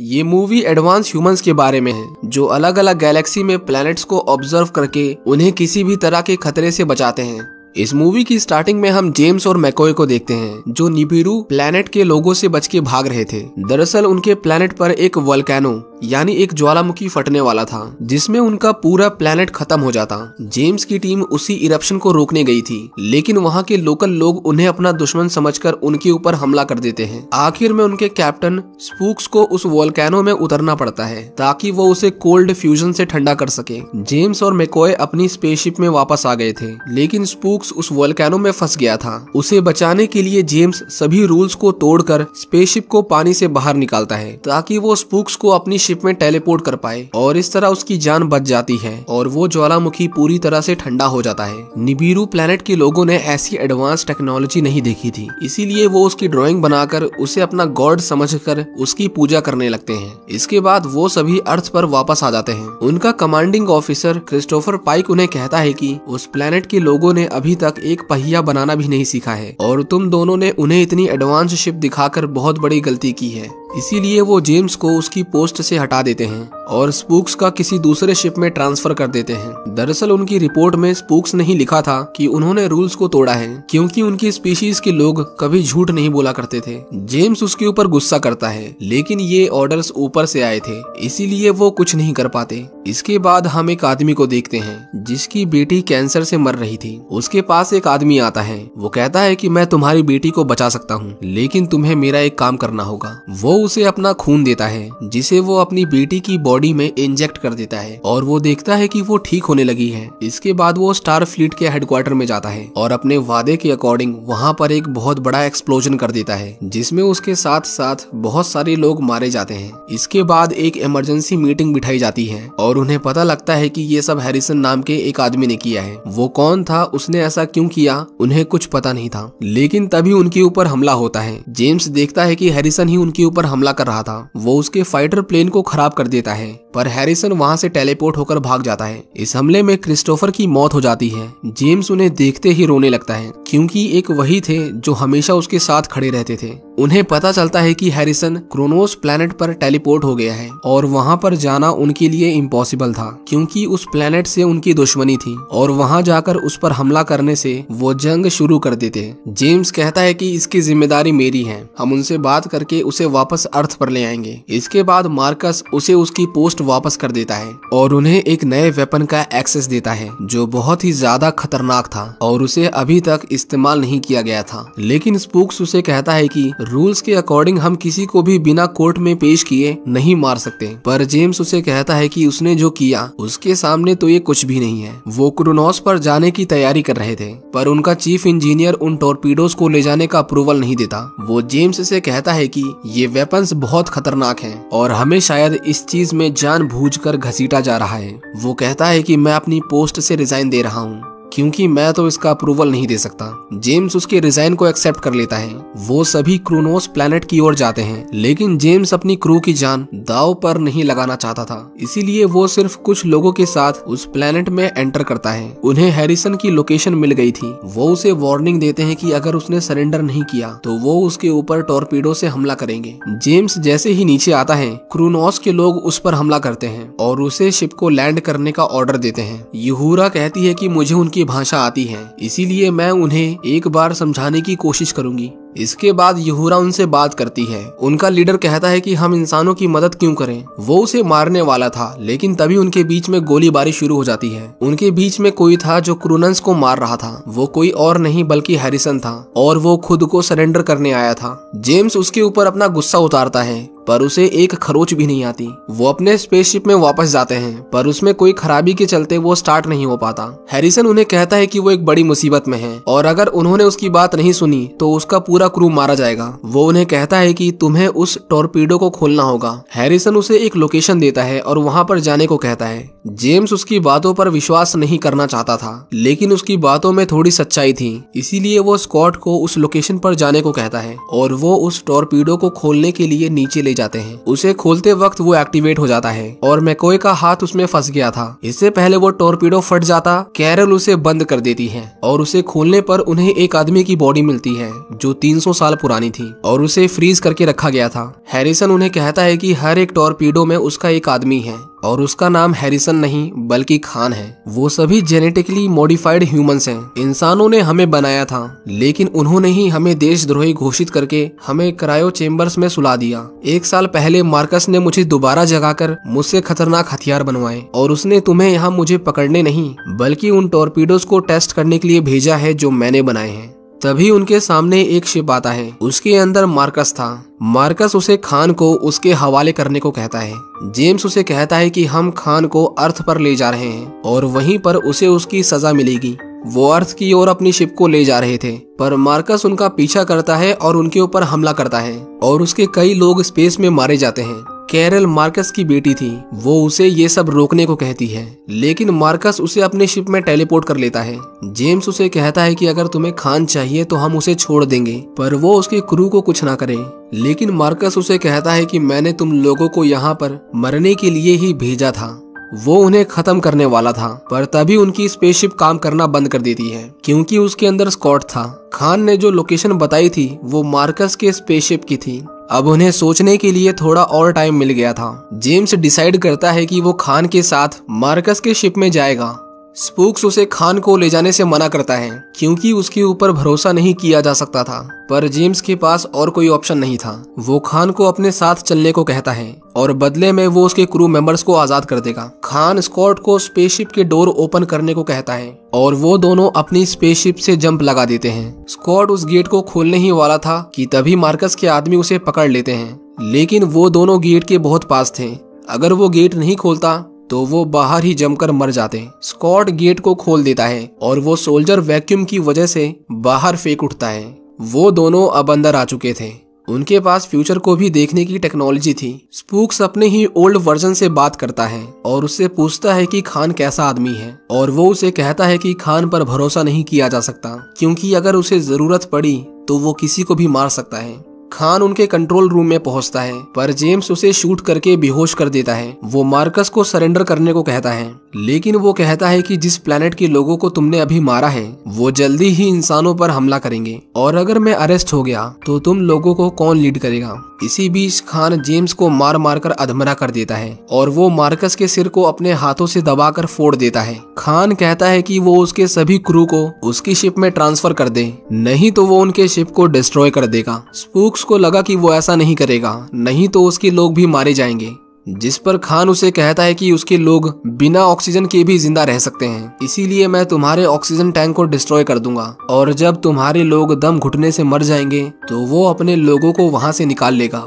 ये movie advance humans के बारे में है, जो अलग अलग गैलेक्सी में प्लैनेट्स को ऑब्ज़र्व करके उन्हें किसी भी तरह के खतरे से बचाते हैं। इस मूवी की स्टार्टिंग में हम जेम्स और मैकोय को देखते हैं, जो निबिरू प्लैनेट के लोगों से बच के भाग रहे थे। दरअसल उनके प्लैनेट पर एक वोल्केनो यानी एक ज्वालामुखी फटने वाला था, जिसमें उनका पूरा प्लैनेट खत्म हो जाता। जेम्स की टीम उसी इरप्शन को रोकने गई थी, लेकिन वहाँ के लोकल लोग उन्हें अपना दुश्मन समझकर उनके ऊपर हमला कर देते हैं। आखिर में उनके कैप्टन स्पूक्स को उस वॉलकैनो में उतरना पड़ता है, ताकि वो उसे कोल्ड फ्यूजन से ठंडा कर सके। जेम्स और मेकोय अपनी स्पेसशिप में वापस आ गए थे, लेकिन स्पूक्स उस वोल्केनो में फंस गया था। उसे बचाने के लिए जेम्स सभी रूल्स को तोड़कर स्पेसशिप को पानी से बाहर निकालता है, ताकि वो स्पूक्स को अपनी शिप में टेलीपोर्ट कर पाए, और इस तरह उसकी जान बच जाती है, और वो ज्वालामुखी पूरी तरह से ठंडा हो जाता है। निबिरू प्लेनेट के लोगों ने ऐसी एडवांस टेक्नोलॉजी नहीं देखी थी, इसीलिए वो उसकी ड्राइंग बनाकर उसे अपना गॉड समझकर उसकी पूजा करने लगते हैं। इसके बाद वो सभी अर्थ पर वापस आ जाते हैं। उनका कमांडिंग ऑफिसर क्रिस्टोफर पाइक उन्हें कहता है कि उस प्लेनेट के लोगों ने अभी तक एक पहिया बनाना भी नहीं सीखा है। और तुम दोनों ने उन्हें इतनी एडवांस शिप दिखाकर बहुत बड़ी गलती की है। इसीलिए वो जेम्स को उसकी पोस्ट से हटा देते हैं और स्पूक्स का किसी दूसरे शिप में ट्रांसफ़र कर देते हैं। दरअसल उनकी रिपोर्ट में स्पूक्स नहीं लिखा था कि उन्होंने रूल्स को तोड़ा है, क्योंकि उनकी स्पीशीज के लोग कभी झूठ नहीं बोला करते थे। जेम्स उसके ऊपर गुस्सा करता है, लेकिन ये ऑर्डर्स ऊपर से आए थे, इसीलिए वो कुछ नहीं कर पाते। इसके बाद हम एक आदमी को देखते हैं, जिसकी बेटी कैंसर से मर रही थी। उसके पास एक आदमी आता है, वो कहता है कि मैं तुम्हारी बेटी को बचा सकता हूँ, लेकिन तुम्हें मेरा एक काम करना होगा। वो उसे अपना खून देता है, जिसे वो अपनी बेटी की बॉडी में इंजेक्ट कर देता है और वो देखता है कि वो ठीक होने लगी है। इसके बाद वो स्टार फ्लीट के हेडक्वार्टर में जाता है और अपने वादे के अकॉर्डिंग वहाँ पर एक बहुत बड़ा एक्सप्लोजन कर देता है, जिसमें उसके साथ साथ बहुत सारे लोग मारे जाते हैं। इसके बाद एक इमरजेंसी मीटिंग बिठाई जाती है और उन्हें पता लगता है कि ये सब हैरिसन नाम के एक आदमी ने किया है। वो कौन था, उसने ऐसा क्यों किया, उन्हें कुछ पता नहीं था। लेकिन तभी उनके ऊपर हमला होता है। जेम्स देखता है कि हैरिसन ही उनके ऊपर हमला कर रहा था। वो उसके फाइटर प्लेन को खराब कर देता है, पर हैरिसन वहाँ से टेलीपोर्ट होकर भाग जाता है। इस हमले में क्रिस्टोफर की मौत हो जाती है। जेम्स उन्हें देखते ही रोने लगता है, क्योंकि एक वही थे जो हमेशा उसके साथ खड़े रहते थे। उन्हें पता चलता है कि हैरिसन क्रोनोस प्लेनेट पर टेलीपोर्ट हो गया है और वहाँ पर जाना उनके लिए इम्पॉसिबल था, क्योंकि उस प्लेनेट से उनकी दुश्मनी थी और वहाँ जाकर उस पर हमला करने से वो जंग शुरू कर देते। जेम्स कहता है कि इसकी ज़िम्मेदारी मेरी है, हम उनसे बात करके उसे वापस अर्थ पर ले आएँगे। इसके बाद मार्कस उसे उसकी पोस्ट वापस कर देता है और उन्हें एक नए वेपन का एक्सेस देता है, जो बहुत ही ज़्यादा खतरनाक था और उसे अभी तक इस्तेमाल नहीं किया गया था। लेकिन स्पूक्स उसे कहता है कि रूल्स के अकॉर्डिंग हम किसी को भी बिना कोर्ट में पेश किए नहीं मार सकते। पर जेम्स उसे कहता है कि उसने जो किया, उसके सामने तो ये कुछ भी नहीं है। वो क्रोनोस पर जाने की तैयारी कर रहे थे, पर उनका चीफ इंजीनियर उन टोरपीडोस को ले जाने का अप्रूवल नहीं देता। वो जेम्स से कहता है कि ये वेपन्स बहुत खतरनाक हैं और हमें शायद इस चीज़ में जान कर घसीटा जा रहा है। वो कहता है कि मैं अपनी पोस्ट से रिजाइन दे रहा हूँ। क्योंकि मैं तो इसका अप्रूवल नहीं दे सकता। जेम्स उसके रिजाइन को एक्सेप्ट कर लेता है। वो सभी क्रोनोस प्लेनेट की ओर जाते हैं। लेकिन जेम्स अपनी क्रू की जान दाव पर नहीं लगाना चाहता था। इसीलिए वो सिर्फ़ कुछ लोगों के साथ उस प्लेनेट में एंटर करता है। उन्हें हैरिसन की लोकेशन मिल गई थी। वो उसे वार्निंग देते हैं कि अगर उसने सरेंडर नहीं किया तो वो उसके ऊपर टॉर्पीडो से हमला करेंगे। जेम्स जैसे ही नीचे आता है क्रूनोस के लोग उस पर हमला करते हैं और उसे शिप को लैंड करने का ऑर्डर देते हैं। यूहूरा कहती है की मुझे उनकी भाषा आती है। इसीलिए मैं उन्हें एक बार समझाने की कोशिश करूँगी। इसके बाद यहूरा उनसे बात करती है। उनका लीडर कहता है कि हम इंसानों की मदद क्यों करें? वो उसे मारने वाला था, लेकिन तभी उनके बीच में गोलीबारी शुरू हो जाती है। उनके बीच में कोई था जो क्रूनंस को मार रहा था। वो कोई और नहीं, बल्कि हैरिसन था, और वो खुद को सरेंडर करने आया था। जेम्स उसके ऊपर अपना गुस्सा उतारता है। पर उसे एक खरोच भी नहीं आती। वो अपने स्पेसशिप में वापस जाते हैं, पर उसमें कोई खराबी के चलते वो स्टार्ट नहीं हो पाता। हैरिसन उन्हें कहता है कि वो एक बड़ी मुसीबत में है, और अगर उन्होंने उसकी बात नहीं सुनी तो उसका पूरा क्रू मारा जाएगा। वो उन्हें कहता है कि तुम्हें उस टोरपीडो को खोलना होगा। हैरिसन उसे एक लोकेशन देता है और वहाँ पर जाने को कहता है। जेम्स उसकी बातों पर विश्वास नहीं करना चाहता था, लेकिन उसकी बातों में थोड़ी सच्चाई थी। इसीलिए वो स्कॉट को उस लोकेशन पर जाने को कहता है, और वो उस टोरपीडो को खोलने के लिए नीचे ले जाते हैं। उसे खोलते वक्त वो एक्टिवेट हो जाता है और मैकोए का हाथ उसमें फंस गया था। इससे पहले वो टोरपीडो फट जाता, कैरल उसे बंद कर देती है और उसे खोलने पर उन्हें एक आदमी की बॉडी मिलती है, जो 300 साल पुरानी थी और उसे फ्रीज करके रखा गया था। हैरिसन उन्हें कहता है की हर एक टोरपीडो में उसका एक आदमी है। और उसका नाम हैरिसन नहीं, बल्कि खान है। वो सभी जेनेटिकली मॉडिफाइड ह्यूमंस हैं। इंसानों ने हमें बनाया था, लेकिन उन्होंने ही हमें देशद्रोही घोषित करके हमें क्रायो चेम्बर्स में सुला दिया। एक साल पहले मार्कस ने मुझे दोबारा जगाकर मुझसे खतरनाक हथियार बनवाए, और उसने तुम्हें यहाँ मुझे पकड़ने नहीं, बल्कि उन टोरपीडोज को टेस्ट करने के लिए भेजा है जो मैंने बनाए हैं। तभी उनके सामने एक शिप आता है। उसके अंदर मार्कस था। मार्कस उसे खान को उसके हवाले करने को कहता है। जेम्स उसे कहता है कि हम खान को अर्थ पर ले जा रहे हैं और वहीं पर उसे उसकी सजा मिलेगी। वो अर्थ की ओर अपनी शिप को ले जा रहे थे, पर मार्कस उनका पीछा करता है और उनके ऊपर हमला करता है, और उसके कई लोग स्पेस में मारे जाते हैं। कैरल मार्कस की बेटी थी, वो उसे ये सब रोकने को कहती है, लेकिन मार्कस उसे अपने शिप में टेलीपोर्ट कर लेता है। जेम्स उसे कहता है कि अगर तुम्हें खान चाहिए तो हम उसे छोड़ देंगे, पर वो उसके क्रू को कुछ ना करे। लेकिन मार्कस उसे कहता है कि मैंने तुम लोगों को यहाँ पर मरने के लिए ही भेजा था। वो उन्हें खत्म करने वाला था, पर तभी उनकी स्पेसशिप काम करना बंद कर देती है, क्योंकि उसके अंदर स्कॉट था। खान ने जो लोकेशन बताई थी, वो मार्कस के स्पेसशिप की थी। अब उन्हें सोचने के लिए थोड़ा और टाइम मिल गया था। जेम्स डिसाइड करता है कि वो खान के साथ मार्कस के शिप में जाएगा। स्पूक्स उसे खान को ले जाने से मना करता है, क्योंकि उसके ऊपर भरोसा नहीं किया जा सकता था। पर जेम्स के पास और कोई ऑप्शन नहीं था। वो खान को अपने साथ चलने को कहता है, और बदले में वो उसके क्रू मेंबर्स को आज़ाद कर देगा। खान स्कॉट को स्पेसशिप के डोर ओपन करने को कहता है, और वो दोनों अपनी स्पेसशिप से जंप लगा देते हैं। स्कॉट उस गेट को खोलने ही वाला था कि तभी मार्कस के आदमी उसे पकड़ लेते हैं, लेकिन वो दोनों गेट के बहुत पास थे। अगर वो गेट नहीं खोलता तो वो बाहर ही जमकर मर जाते स्कॉट गेट को खोल देता है और वो सोल्जर वैक्यूम की वजह से बाहर फेंक उठता है। वो दोनों अब अंदर आ चुके थे। उनके पास फ्यूचर को भी देखने की टेक्नोलॉजी थी। स्पूक्स अपने ही ओल्ड वर्जन से बात करता है और उससे पूछता है कि खान कैसा आदमी है और वो उसे कहता है कि खान पर भरोसा नहीं किया जा सकता, क्योंकि अगर उसे ज़रूरत पड़ी तो वो किसी को भी मार सकता है। खान उनके कंट्रोल रूम में पहुँचता है, पर जेम्स उसे शूट करके बेहोश कर देता है। वो मार्कस को सरेंडर करने को कहता है। लेकिन वो कहता है कि जिस प्लेनेट के लोगों को तुमने अभी मारा है, वो जल्दी ही इंसानों पर हमला करेंगे। और अगर मैं अरेस्ट हो गया तो तुम लोगों को कौन लीड करेगा? इसी बीच खान जेम्स को मार मार कर अधमरा कर देता है और वो मार्कस के सिर को अपने हाथों से दबाकर फोड़ देता है। खान कहता है कि वो उसके सभी क्रू को उसकी शिप में ट्रांसफ़र कर दे, नहीं तो वो उनके शिप को डिस्ट्रॉय कर देगा। स्पूक्स को लगा कि वो ऐसा नहीं करेगा, नहीं तो उसके लोग भी मारे जाएँगे। जिस पर खान उसे कहता है कि उसके लोग बिना ऑक्सीजन के भी ज़िंदा रह सकते हैं। इसीलिए मैं तुम्हारे ऑक्सीजन टैंक को डिस्ट्रॉय कर दूँगा। और जब तुम्हारे लोग दम घुटने से मर जाएँगे तो वो अपने लोगों को वहाँ से निकाल लेगा।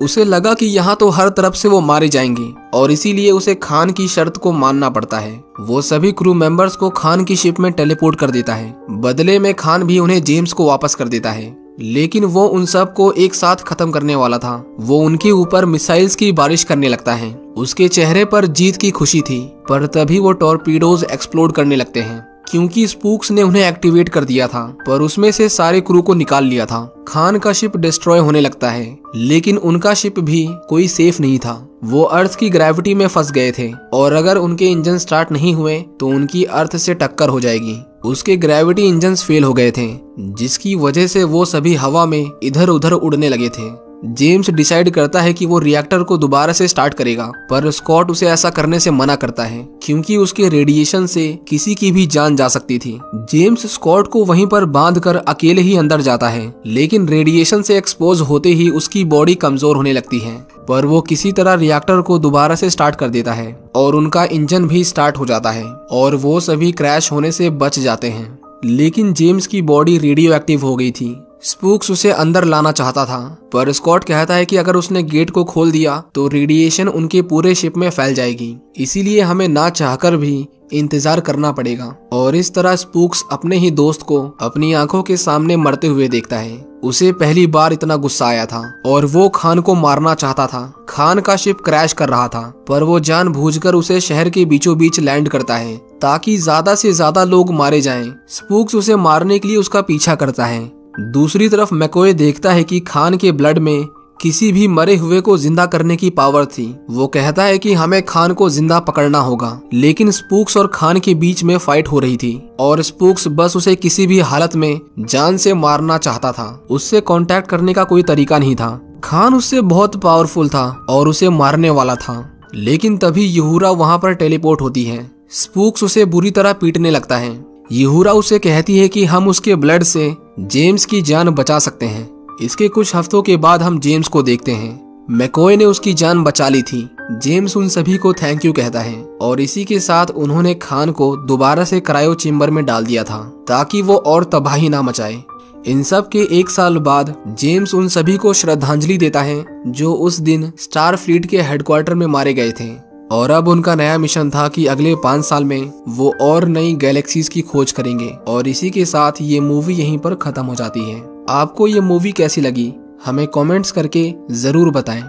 उसे लगा कि यहाँ तो हर तरफ़ से वो मारे जाएँगे, और इसीलिए उसे खान की शर्त को मानना पड़ता है। वो सभी क्रू मेंबर्स को खान की शिप में टेलीपोर्ट कर देता है। बदले में खान भी उन्हें जेम्स को वापस कर देता है। लेकिन वो उन सबको एक साथ खत्म करने वाला था। वो उनके ऊपर मिसाइल्स की बारिश करने लगता है। उसके चेहरे पर जीत की खुशी थी, पर तभी वो टॉर्पीडोज एक्सप्लोड करने लगते हैं। क्योंकि स्पूक्स ने उन्हें एक्टिवेट कर दिया था, पर उसमें से सारे क्रू को निकाल लिया था। खान का शिप डिस्ट्रॉय होने लगता है, लेकिन उनका शिप भी कोई सेफ़ नहीं था। वो अर्थ की ग्रेविटी में फंस गए थे, और अगर उनके इंजन स्टार्ट नहीं हुए तो उनकी अर्थ से टक्कर हो जाएगी। उसके ग्रेविटी इंजन फेल हो गए थे, जिसकी वजह से वो सभी हवा में इधर उधर उड़ने लगे थे। जेम्स डिसाइड करता है कि वो रिएक्टर को दोबारा से स्टार्ट करेगा, पर स्कॉट उसे ऐसा करने से मना करता है, क्योंकि उसके रेडिएशन से किसी की भी जान जा सकती थी। जेम्स स्कॉट को वहीं पर बाँध कर अकेले ही अंदर जाता है, लेकिन रेडिएशन से एक्सपोज होते ही उसकी बॉडी कमज़ोर होने लगती है, पर वो किसी तरह रिएक्टर को दोबारा से स्टार्ट कर देता है, और उनका इंजन भी स्टार्ट हो जाता है, और वो सभी क्रैश होने से बच जाते हैं। लेकिन जेम्स की बॉडी रेडियो एक्टिव हो गई थी। स्पूक्स उसे अंदर लाना चाहता था, पर स्कॉट कहता है कि अगर उसने गेट को खोल दिया तो रेडिएशन उनके पूरे शिप में फैल जाएगी। इसीलिए हमें ना चाहकर भी इंतज़ार करना पड़ेगा। और इस तरह स्पूक्स अपने ही दोस्त को अपनी आँखों के सामने मरते हुए देखता है। उसे पहली बार इतना गुस्सा आया था, और वो खान को मारना चाहता था। खान का शिप क्रैश कर रहा था, पर वो जान उसे शहर के बीचों बीच लैंड करता है, ताकि ज़्यादा से ज़्यादा लोग मारे जाएँ। स्पूक्स उसे मारने के लिए उसका पीछा करता है। दूसरी तरफ़ मैकोए देखता है कि खान के ब्लड में किसी भी मरे हुए को ज़िंदा करने की पावर थी। वो कहता है कि हमें खान को ज़िंदा पकड़ना होगा, लेकिन स्पूक्स और खान के बीच में फाइट हो रही थी, और स्पूक्स बस उसे किसी भी हालत में जान से मारना चाहता था। उससे कांटेक्ट करने का कोई तरीका नहीं था। खान उससे बहुत पावरफुल था और उसे मारने वाला था। लेकिन तभी यहूरा वहाँ पर टेलीपोर्ट होती है। स्पूक्स उसे बुरी तरह पीटने लगता है। यहूरा उसे कहती है कि हम उसके ब्लड से जेम्स की जान बचा सकते हैं। इसके कुछ हफ्तों के बाद हम जेम्स को देखते हैं। मैकोय ने उसकी जान बचा ली थी। जेम्स उन सभी को थैंक यू कहता है और इसी के साथ उन्होंने खान को दोबारा से क्रायो चेम्बर में डाल दिया था, ताकि वो और तबाही ना मचाए। इन सब के एक साल बाद जेम्स उन सभी को श्रद्धांजलि देता है, जो उस दिन स्टार फ्लीट के हेडक्वार्टर में मारे गए थे। और अब उनका नया मिशन था कि अगले पाँच साल में वो और नई गैलेक्सीज की खोज करेंगे और इसी के साथ ये मूवी यहीं पर खत्म हो जाती है। आपको ये मूवी कैसी लगी, हमें कमेंट्स करके ज़रूर बताएँ।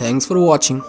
Thanks for watching